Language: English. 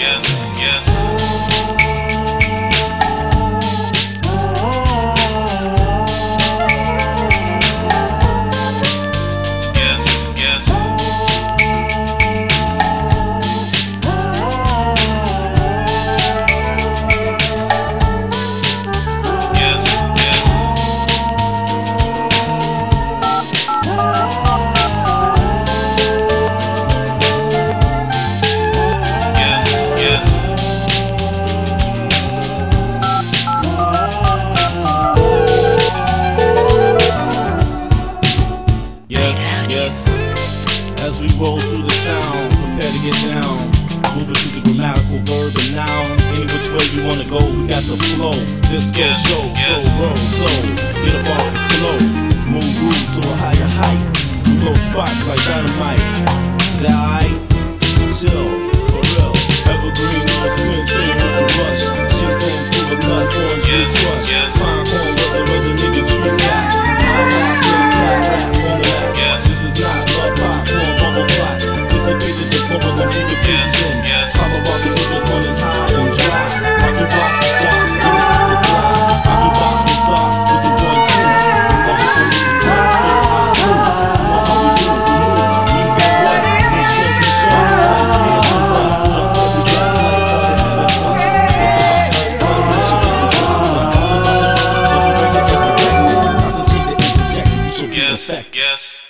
yes, yes. Roll through the sound, prepare to get down. Moving through the grammatical verb and noun. Any which way you wanna go, we got the flow. This goes show, yes. so roll, so get up off the flow. Move, move to a higher height. We blow spots like dynamite. Die. yes, effect. yes.